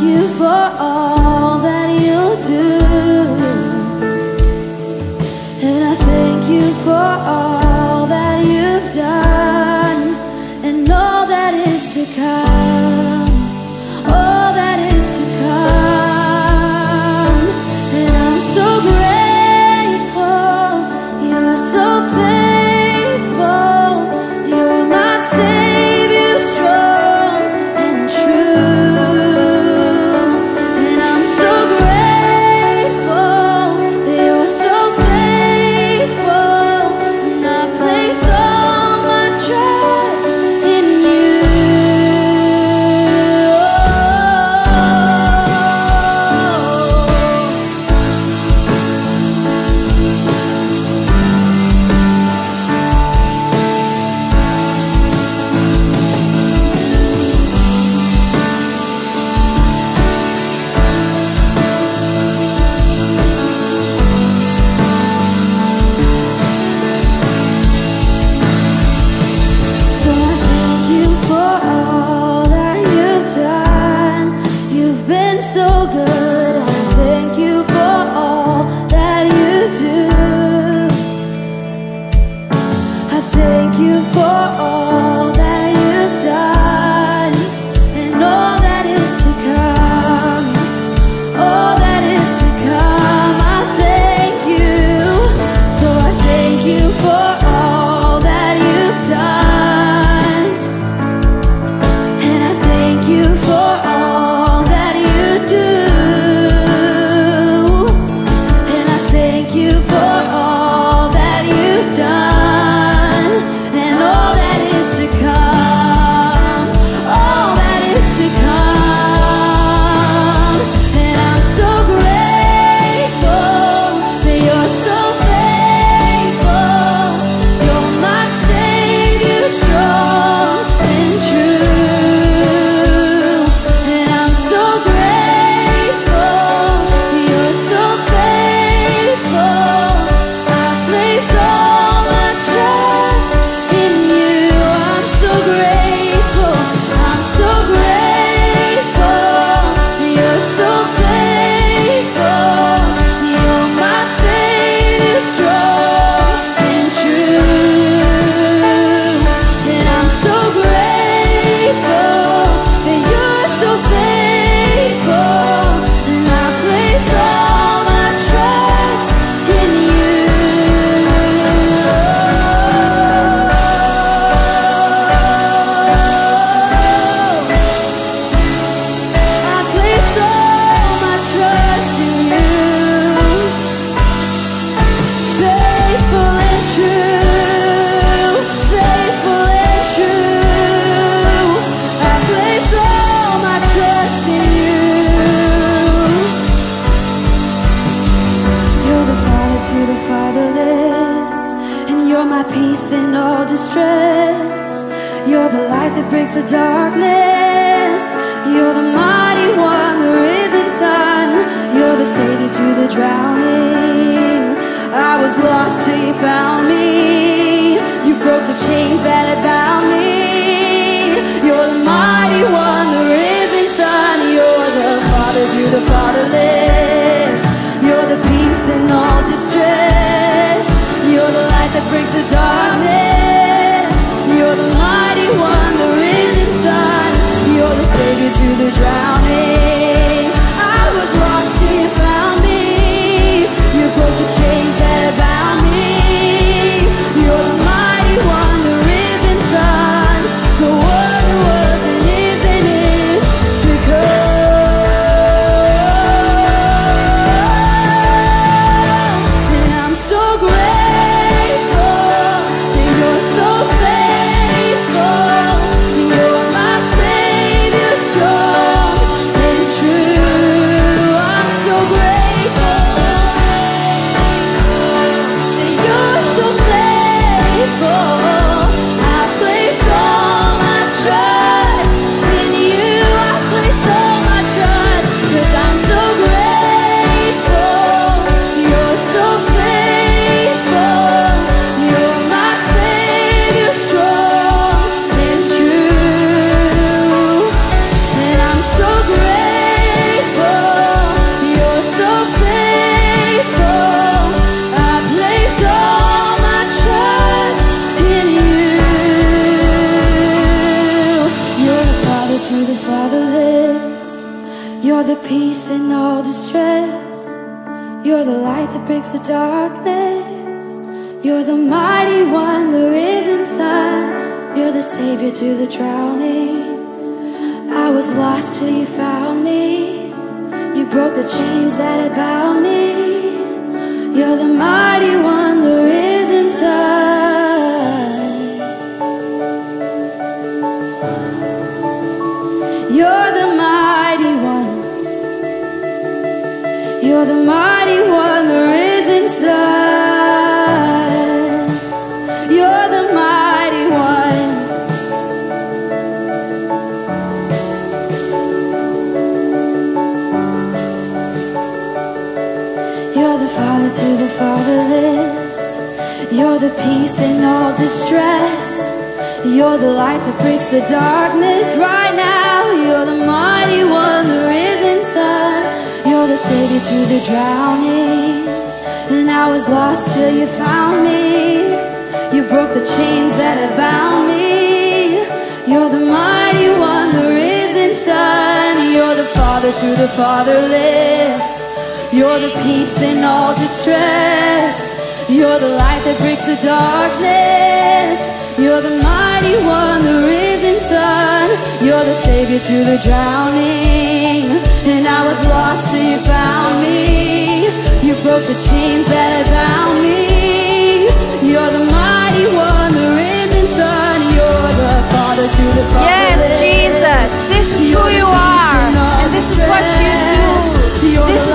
You for all breaks the darkness. You're the mighty one, the risen son. You're the savior to the drowning. I was lost till you found me. You broke the chains that had bound me. You're the mighty one, the risen to the fatherless. You're the peace in all distress. You're the light that breaks the darkness right now. You're the mighty one, the risen son. You're the savior to the drowning. And I was lost till you found me. You broke the chains that had bound me. You're the mighty one, the risen son. You're the father to the fatherless. You're the peace in all distress. You're the light that breaks the darkness. You're the mighty one, the risen son. You're the savior to the drowning. And I was lost till you found me. You broke the chains that had bound me. You're the mighty one, the risen son. You're the father to the Yes. Jesus, this is who you are, and this is what you do. This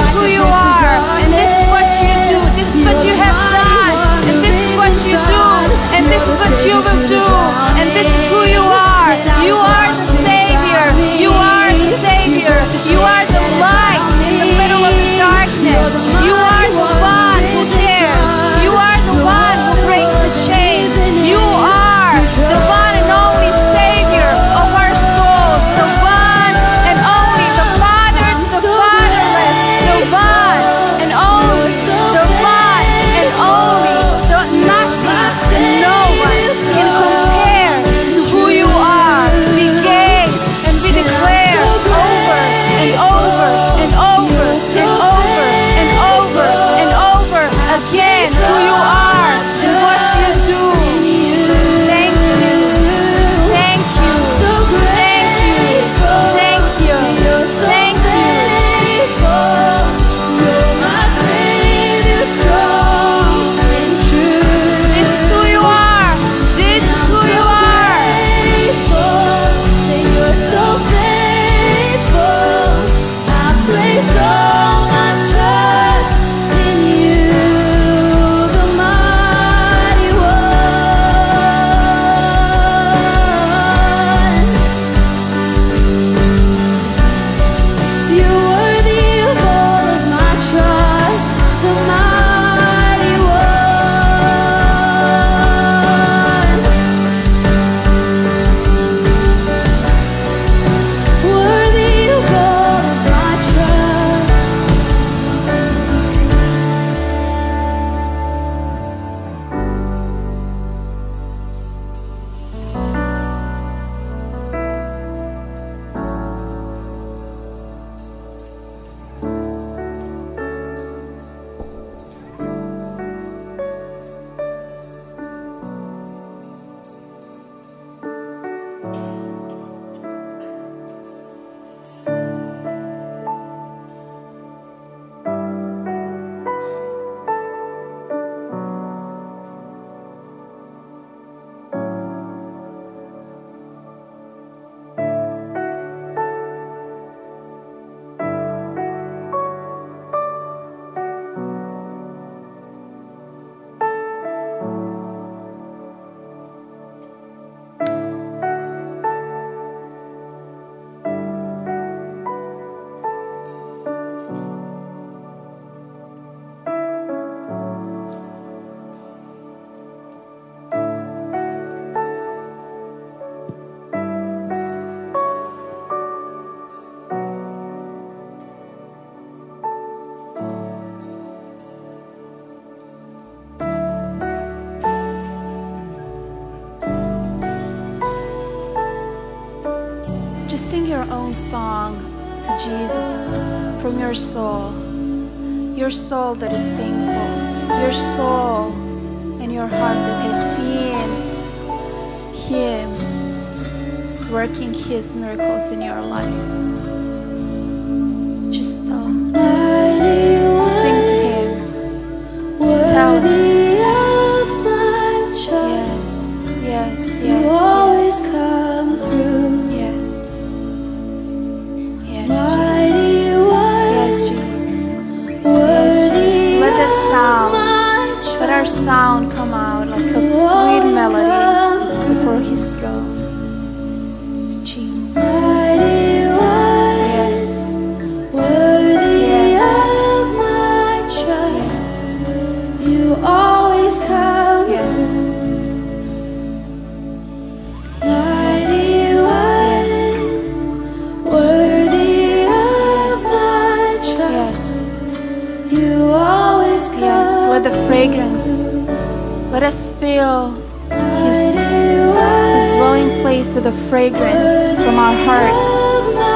your own song to Jesus from your soul. Your soul that is thankful. Your soul and your heart that has seen Him working His miracles in your life. Just uh, sing to Him. Tell Him. Sound come out like a sweet melody a fragrance from our hearts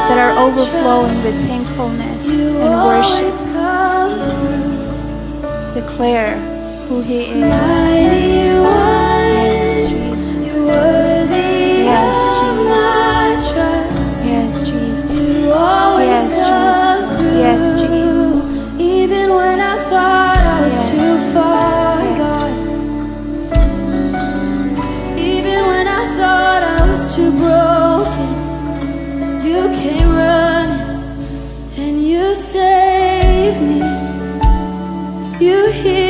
that are overflowing with thankfulness and worship. Declare who He is. Yes, Jesus. Yes, trust. Yes, Jesus. Yes, Jesus. Yes, Jesus. Even when I thought You healed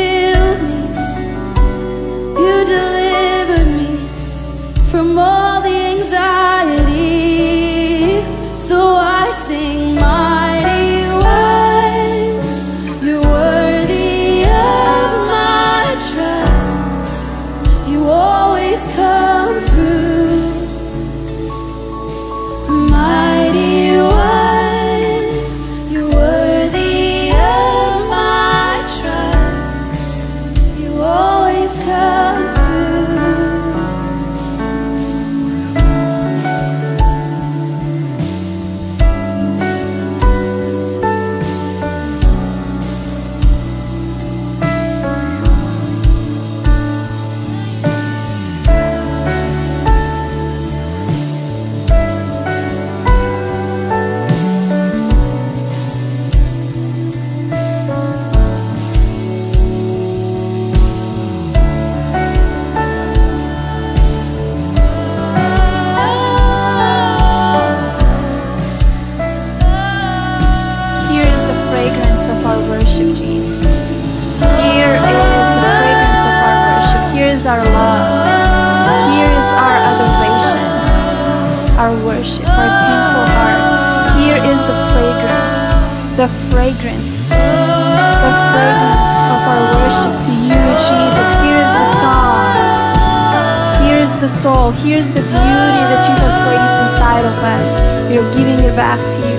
soul. Here's the beauty that you have placed inside of us. We are giving it back to you.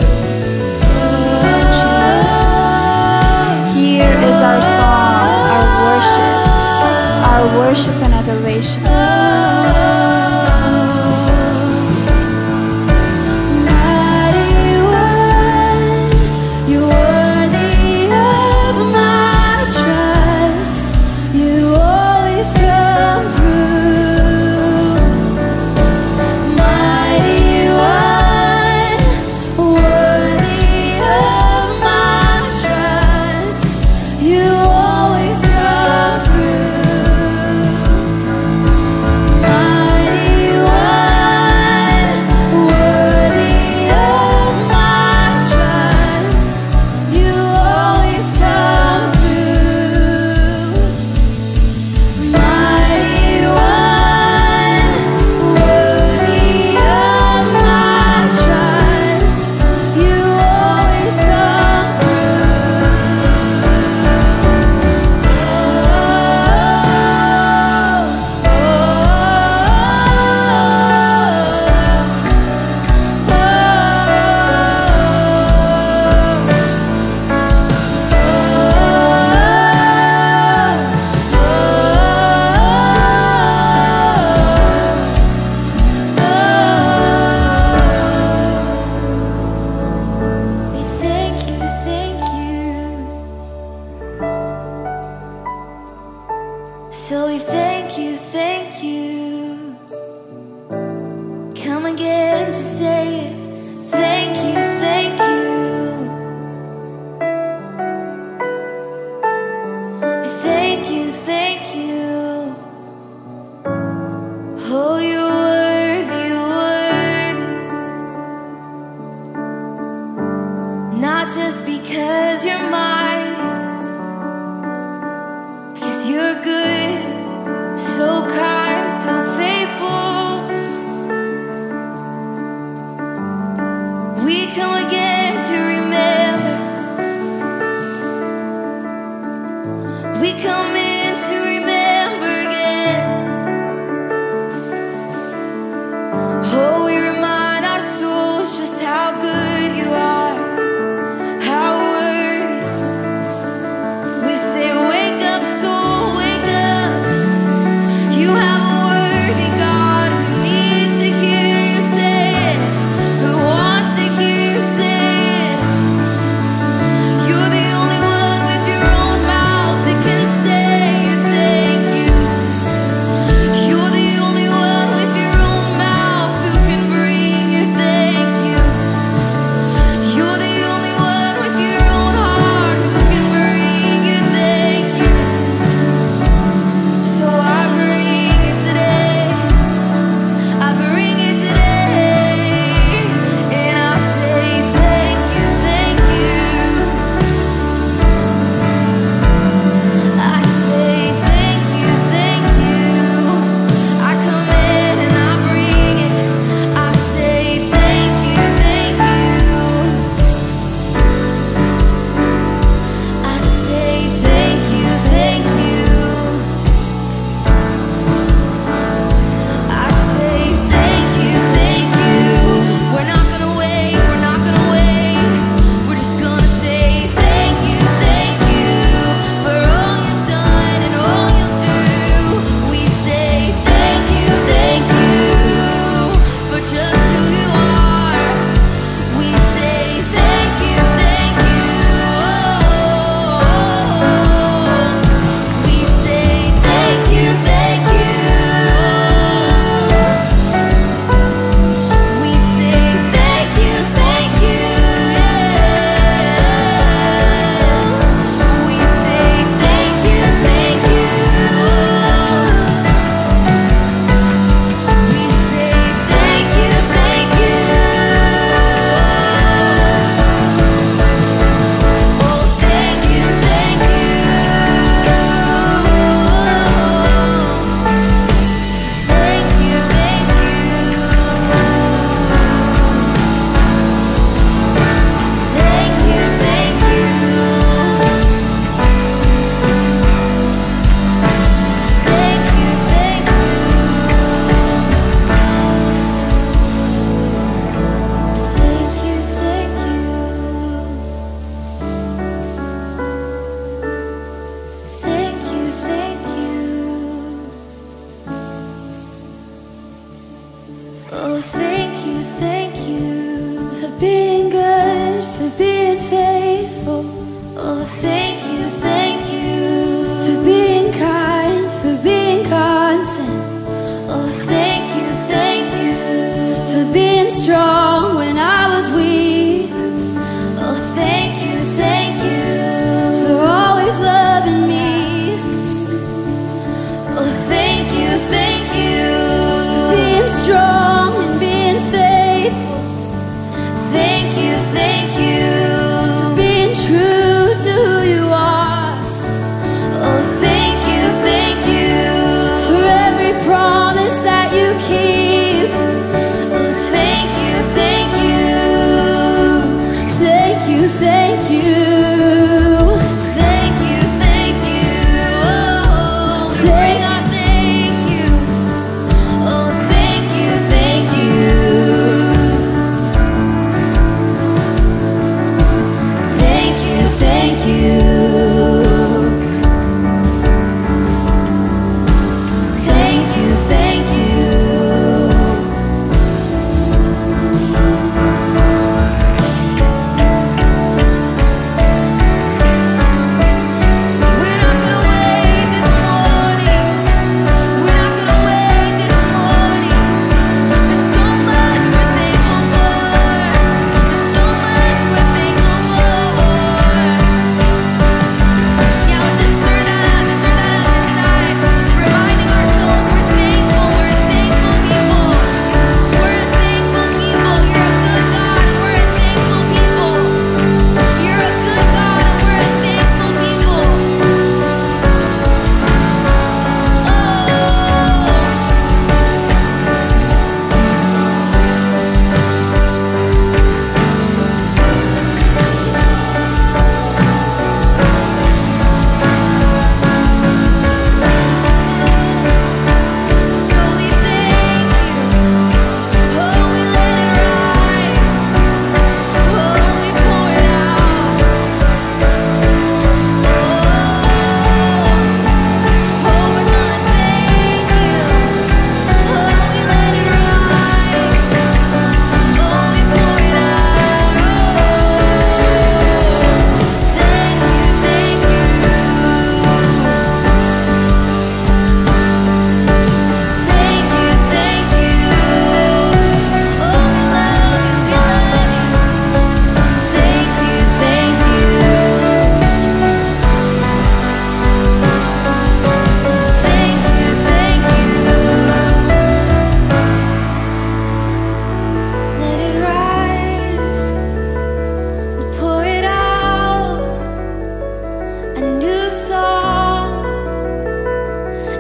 Jesus. Here is our song, our worship, our worship and adoration. We come in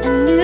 You. new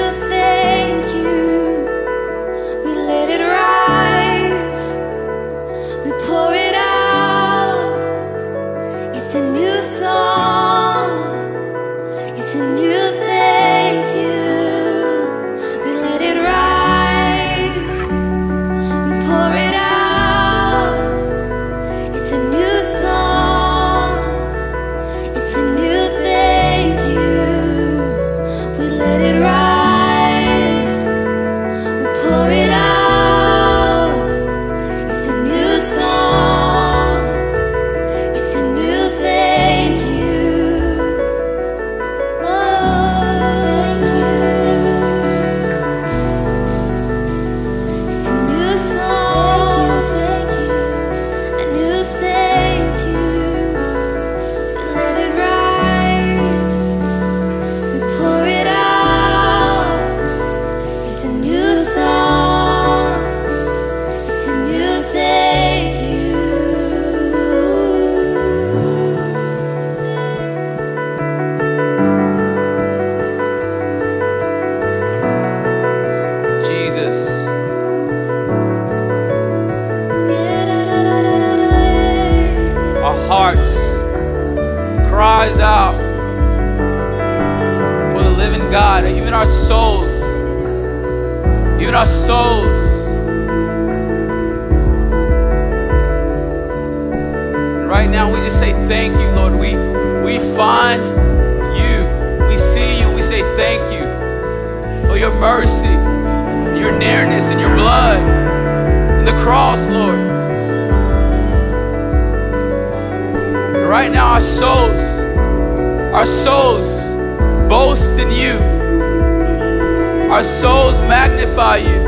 Our souls magnify you.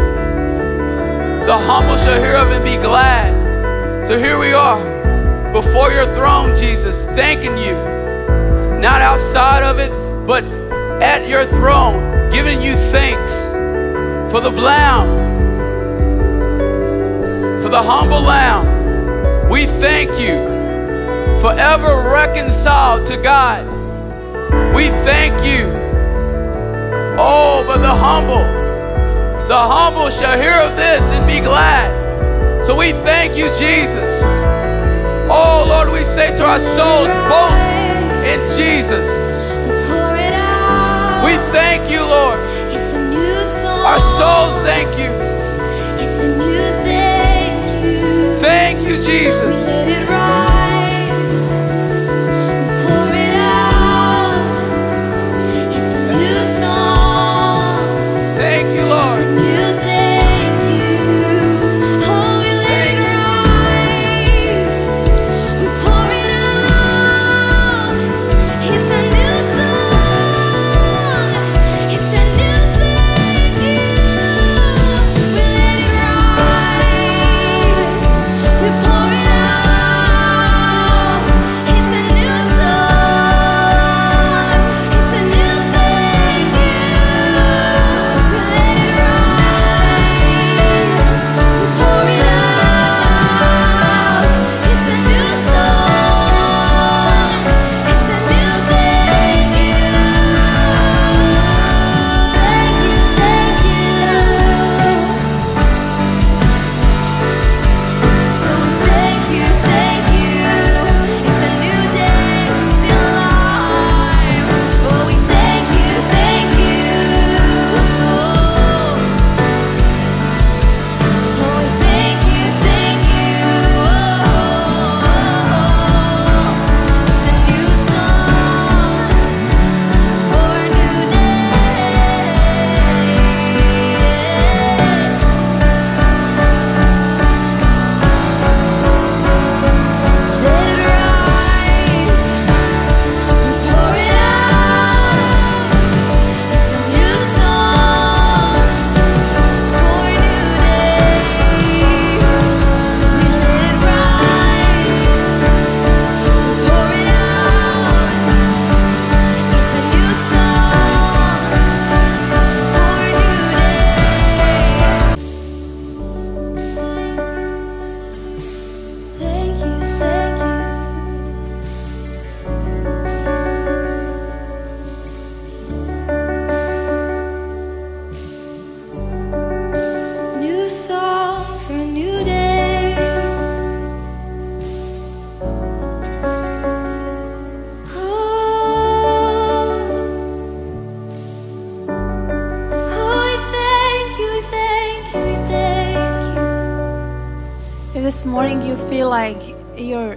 The humble shall hear of and be glad. So here we are before your throne, Jesus, thanking you. Not outside of it, but at your throne, giving you thanks for the lamb, for the humble lamb. We thank you forever reconciled to God. We thank you. Oh, but the humble, the humble shall hear of this and be glad. So we thank you, Jesus. Oh, Lord, we say to our souls, boast in Jesus. We thank you, Lord. Our souls thank you. Thank you, Jesus.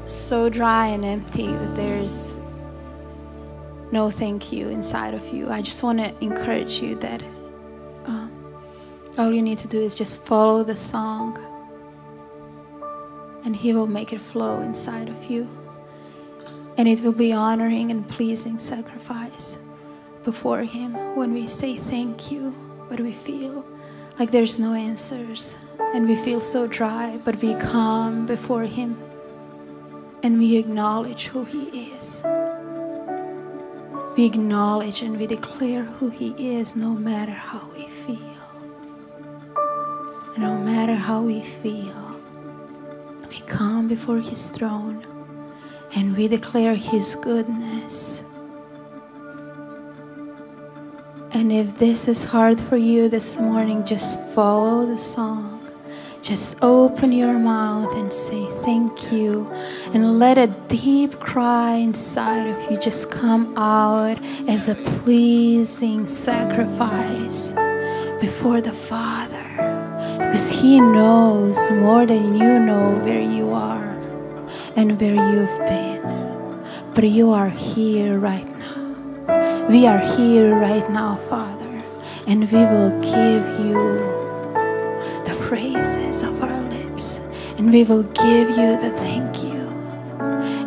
So dry and empty that there's no thank you inside of you, I just want to encourage you that um, all you need to do is just follow the song and He will make it flow inside of you. And it will be honoring and pleasing sacrifice before Him. When we say thank you, but we feel? Like there's no answers and we feel so dry, but we come before Him and we acknowledge who He is. We acknowledge and we declare who He is no matter how we feel. No matter how we feel, we come before His throne and we declare His goodness. And if this is hard for you this morning, just follow the song just open your mouth and say thank you and let a deep cry inside of you just come out as a pleasing sacrifice before the Father because He knows more than you know where you are and where you've been. But you are here right now. We are here right now, Father, and we will give you praises of our lips, and we will give you the thank you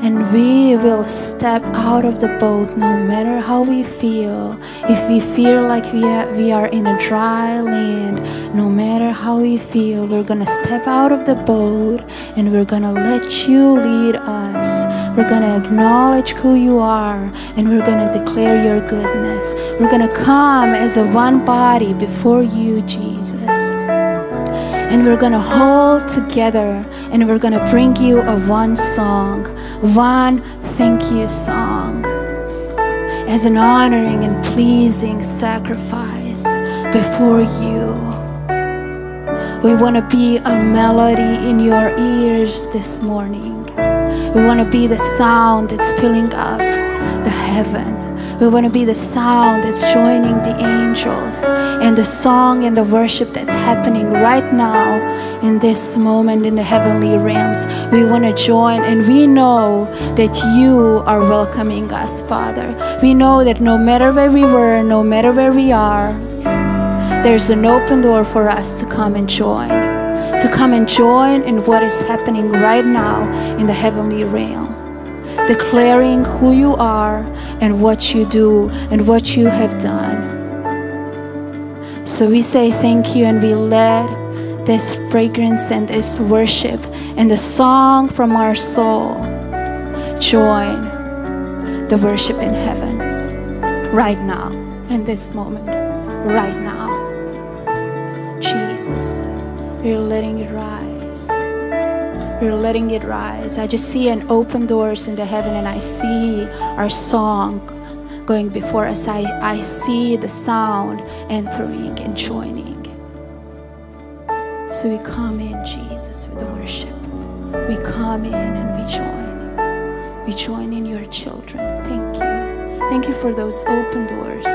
and we will step out of the boat no matter how we feel. If we feel like we are, we are in a dry land, no matter how we feel, we're gonna step out of the boat and we're gonna let you lead us. We're gonna acknowledge who you are and we're gonna declare your goodness. We're gonna come as a one body before you, Jesus and we're gonna hold together and we're gonna bring you a one song, one thank you song as an honoring and pleasing sacrifice before you. We want to be a melody in your ears this morning. We want to be the sound that's filling up the heaven. We want to be the sound that's joining the angels and the song and the worship that's happening right now in this moment in the heavenly realms. We want to join, and we know that you are welcoming us, Father. We know that no matter where we were, no matter where we are, there's an open door for us to come and join. To come and join in what is happening right now in the heavenly realm declaring who you are and what you do and what you have done. So we say thank you and we let this fragrance and this worship and the song from our soul join the worship in heaven right now, in this moment, right now. Jesus, we're letting it rise. We're letting it rise. I just see an open doors in the heaven and I see our song going before us. I, I see the sound entering and joining. So we come in, Jesus, with the worship. We come in and we join. We join in your children. Thank you. Thank you for those open doors.